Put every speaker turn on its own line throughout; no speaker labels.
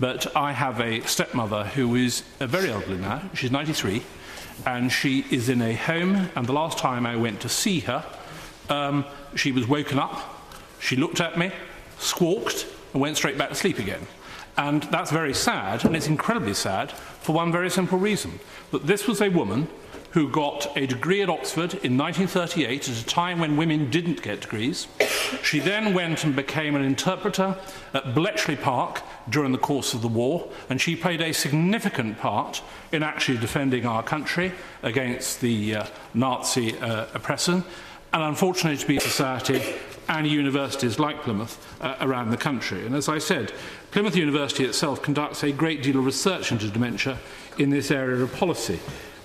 but I have a stepmother who is very elderly now. She's 93, and she is in a home. And the last time I went to see her, um, she was woken up, she looked at me, squawked, and went straight back to sleep again. And that's very sad, and it's incredibly sad for one very simple reason that this was a woman who got a degree at Oxford in 1938 at a time when women didn't get degrees. She then went and became an interpreter at Bletchley Park during the course of the war, and she played a significant part in actually defending our country against the uh, Nazi uh, oppressor. And unfortunately, to be society and universities like Plymouth uh, around the country. And as I said, Plymouth University itself conducts a great deal of research into dementia in this area of policy.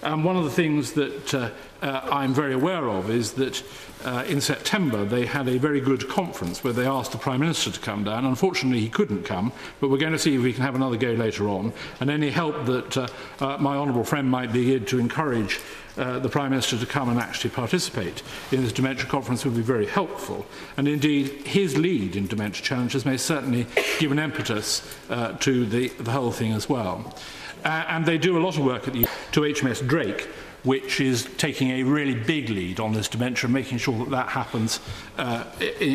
And one of the things that uh, uh, I'm very aware of is that uh, in September they had a very good conference where they asked the Prime Minister to come down. Unfortunately, he couldn't come, but we're going to see if we can have another go later on. And any help that uh, uh, my honourable friend might be to encourage uh, the Prime Minister to come and actually participate in this dementia conference would be very helpful. And indeed, his lead in dementia challenges may certainly give an impetus uh, to the, the whole thing as well. Uh, and they do a lot of work at the, to HMS Drake, which is taking a really big lead on this dementia, and making sure that that happens uh,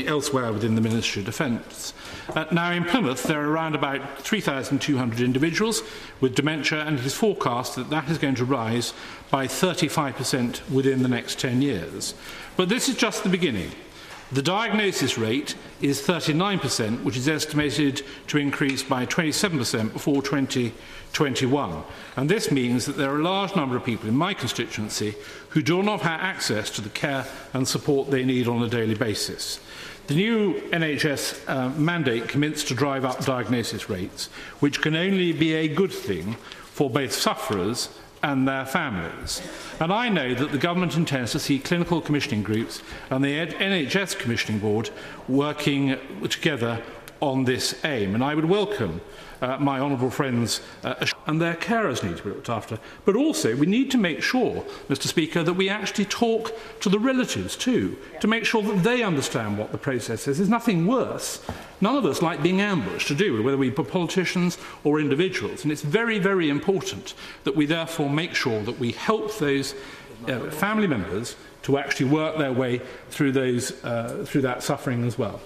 elsewhere within the Ministry of Defence. Uh, now, in Plymouth, there are around about 3,200 individuals with dementia, and it is forecast that that is going to rise by 35% within the next 10 years. But this is just the beginning. The diagnosis rate is 39%, which is estimated to increase by 27% before 2021. And this means that there are a large number of people in my constituency who do not have access to the care and support they need on a daily basis. The new NHS uh, mandate commits to drive up diagnosis rates, which can only be a good thing for both sufferers and their families. And I know that the government intends to see clinical commissioning groups and the NHS Commissioning Board working together on this aim. And I would welcome uh, my honourable friends uh, and their carers need to be looked after. But also, we need to make sure, Mr Speaker, that we actually talk to the relatives too, to make sure that they understand what the process is. There's nothing worse. None of us like being ambushed to do, whether we be politicians or individuals. And it's very, very important that we therefore make sure that we help those uh, family members to actually work their way through, those, uh, through that suffering as well.